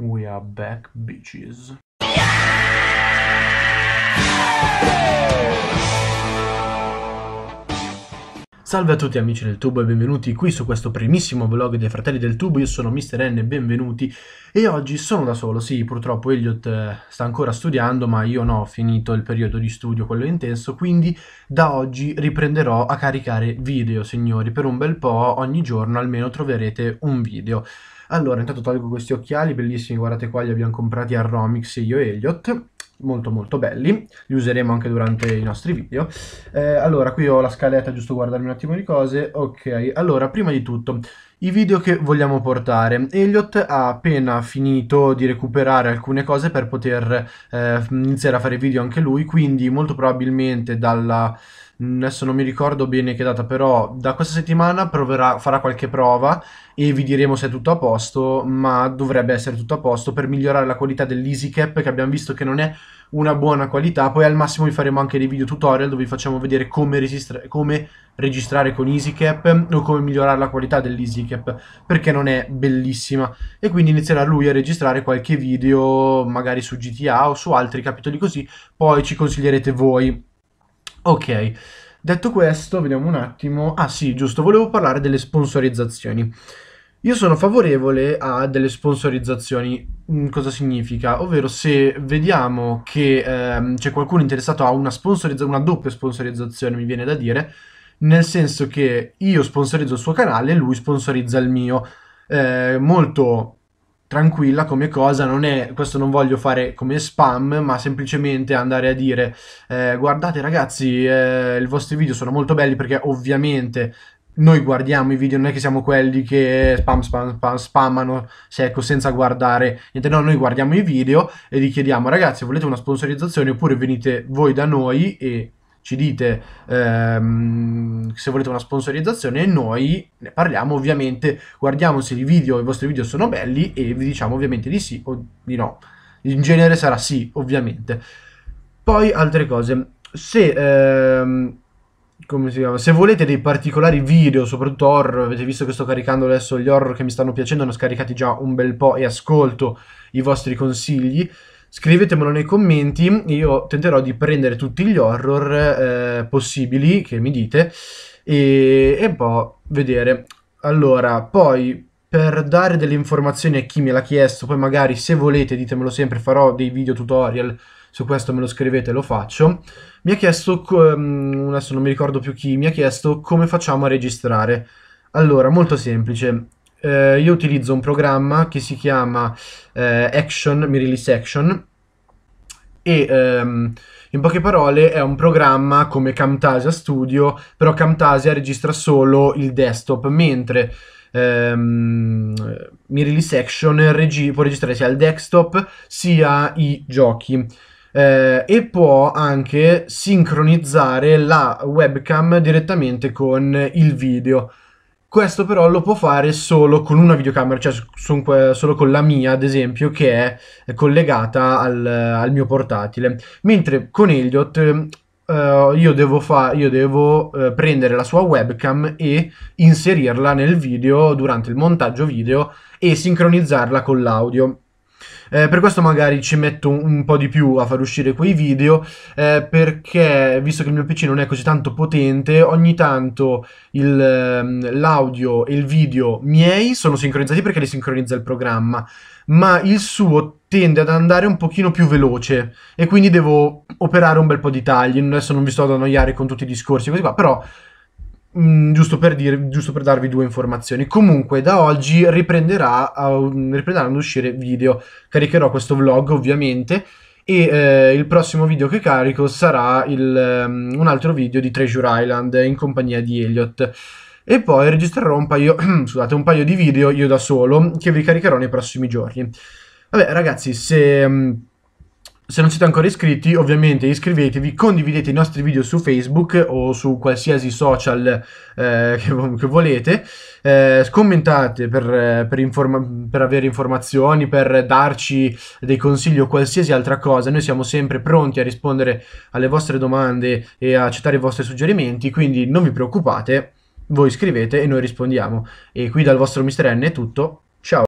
We are back, bitches. Salve a tutti amici del tubo e benvenuti qui su questo primissimo vlog dei fratelli del tubo, io sono Mr. N, benvenuti. E oggi sono da solo, sì purtroppo Elliot eh, sta ancora studiando ma io no, ho finito il periodo di studio, quello intenso, quindi da oggi riprenderò a caricare video signori, per un bel po' ogni giorno almeno troverete un video. Allora intanto tolgo questi occhiali bellissimi, guardate qua li abbiamo comprati a Romix io e Elliot molto molto belli, li useremo anche durante i nostri video. Eh, allora, qui ho la scaletta, giusto guardarmi un attimo di cose. Ok, allora, prima di tutto, i video che vogliamo portare. Elliot ha appena finito di recuperare alcune cose per poter eh, iniziare a fare video anche lui, quindi molto probabilmente dalla adesso non mi ricordo bene che data, però da questa settimana proverà, farà qualche prova e vi diremo se è tutto a posto, ma dovrebbe essere tutto a posto per migliorare la qualità dell'EasyCap che abbiamo visto che non è una buona qualità, poi al massimo vi faremo anche dei video tutorial dove vi facciamo vedere come, come registrare con EasyCap o come migliorare la qualità dell'EasyCap perché non è bellissima. E quindi inizierà lui a registrare qualche video magari su GTA o su altri capitoli così, poi ci consiglierete voi Ok, detto questo, vediamo un attimo. Ah sì, giusto, volevo parlare delle sponsorizzazioni. Io sono favorevole a delle sponsorizzazioni. Mm, cosa significa? Ovvero se vediamo che ehm, c'è qualcuno interessato a una, una doppia sponsorizzazione, mi viene da dire, nel senso che io sponsorizzo il suo canale e lui sponsorizza il mio. Eh, molto tranquilla come cosa, non è, questo non voglio fare come spam, ma semplicemente andare a dire eh, guardate ragazzi, eh, i vostri video sono molto belli perché ovviamente noi guardiamo i video, non è che siamo quelli che spam, spam, spam, spammano secco senza guardare niente, no, noi guardiamo i video e vi chiediamo ragazzi volete una sponsorizzazione oppure venite voi da noi e ci dite ehm, se volete una sponsorizzazione e noi ne parliamo ovviamente, guardiamo se i video, i vostri video sono belli e vi diciamo ovviamente di sì o di no. In genere sarà sì, ovviamente. Poi altre cose, se... Ehm? Se volete dei particolari video, soprattutto horror, avete visto che sto caricando adesso gli horror che mi stanno piacendo, ne ho scaricati già un bel po' e ascolto i vostri consigli. Scrivetemelo nei commenti, io tenterò di prendere tutti gli horror eh, possibili che mi dite e, e poi vedere. Allora, poi per dare delle informazioni a chi me l'ha chiesto, poi magari se volete ditemelo sempre, farò dei video tutorial su questo me lo scrivete lo faccio. Mi ha chiesto, um, adesso non mi ricordo più chi, mi ha chiesto come facciamo a registrare. Allora, molto semplice, eh, io utilizzo un programma che si chiama eh, Action, mi release Action e ehm, in poche parole è un programma come Camtasia Studio, però Camtasia registra solo il desktop, mentre ehm, Release Action regi può registrare sia il desktop sia i giochi. Eh, e può anche sincronizzare la webcam direttamente con il video. Questo però lo può fare solo con una videocamera, cioè solo con la mia, ad esempio, che è collegata al, al mio portatile. Mentre con Elliot Uh, io devo, fa- io devo uh, prendere la sua webcam e inserirla nel video durante il montaggio video e sincronizzarla con l'audio. Eh, per questo magari ci metto un, un, po' di più a far uscire quei video, eh, perché visto che il mio PC non è così tanto potente, ogni tanto ehm, l'audio e il video miei sono sincronizzati perché li sincronizza il programma, ma il suo tende ad andare un pochino più veloce e quindi devo operare un bel po' di tagli. Adesso non vi sto ad annoiare con tutti i discorsi così qua, però Mm, giusto, per dire, giusto per darvi due informazioni. Comunque, da oggi riprenderà a, riprenderanno ad uscire video. Caricherò questo vlog, ovviamente. E eh, il prossimo video che carico sarà il, um, un altro video di Treasure Island in compagnia di Elliot. E poi registrerò un paio, scusate, un paio di video io da solo che vi caricherò nei prossimi giorni. Vabbè, ragazzi, se. Um, se non siete ancora iscritti, ovviamente iscrivetevi, condividete i nostri video su Facebook o su qualsiasi social eh, che, che, volete, eh, commentate per, per, per, avere informazioni, per darci dei consigli o qualsiasi altra cosa. Noi siamo sempre pronti a rispondere alle vostre domande e a accettare i vostri suggerimenti, quindi non vi preoccupate, voi scrivete e noi rispondiamo. E qui dal vostro Mr. N è tutto, ciao!